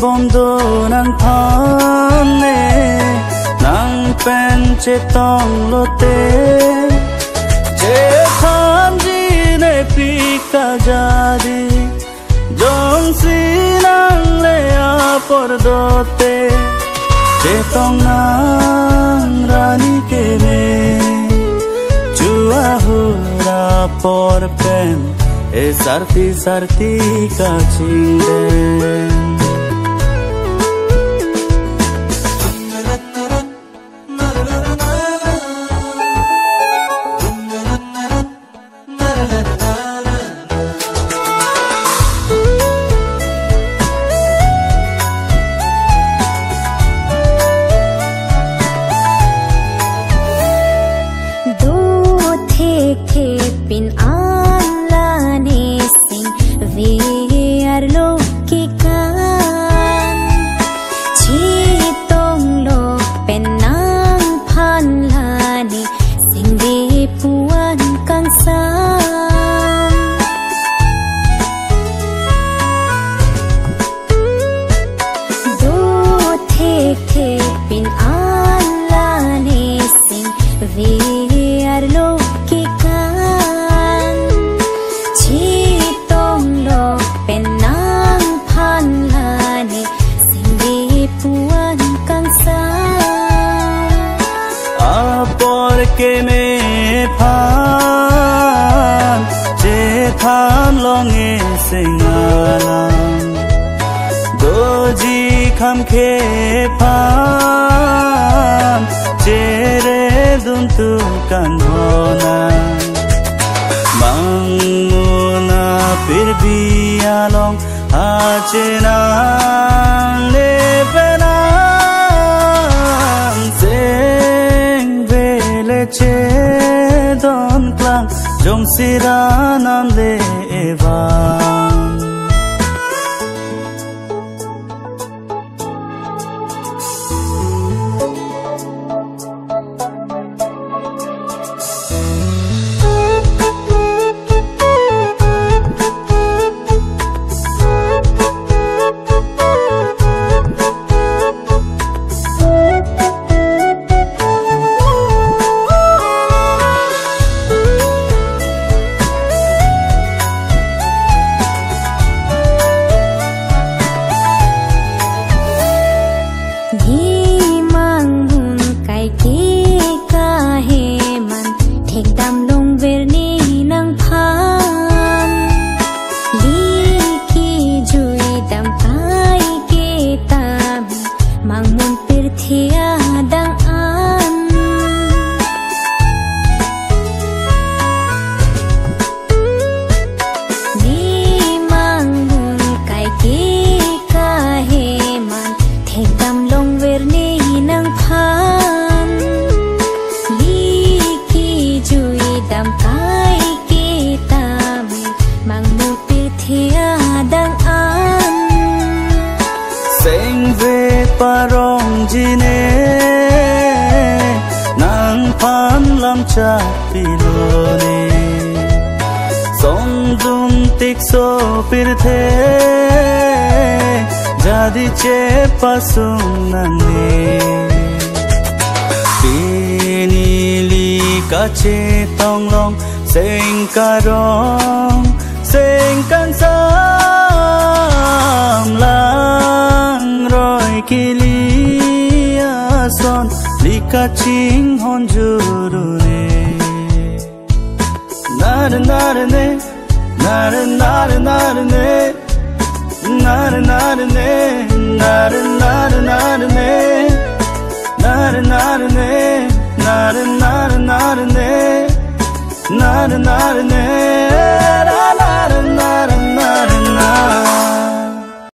봉도랑 펀네 낭뺀채 떡로떼 제 삼진의 피까자디 정신랑 레아 버도떼 제 떡랑 라니케네 주아후라 버펜 এ সারতি সারতি কাচিরে গেমে ফান যে খাম লঙে সিঙ্গালাম দোজি খাম খে ফান চেরে দুন্তু কান্ধনা মাংমুনা পির বিয়ালং আচেনা Jom sira nam le eva thia đang an ni mang mun kai ki ka he man the dam long ver ni nang phan li ki jui dam kai ki ta mang mu pi thia đang an seng ve paro jine nang phan lam cha pilone som dum tik so pir the jadi che pasung nane tini li ka che tong long seng ka sam lang roi kili 똑같 혼주르네 나는 나르네 나는 나는 나르네 나는 나르네 나는 나는 나르네 나는 나르네 나는 나는 나르네 나는 나르네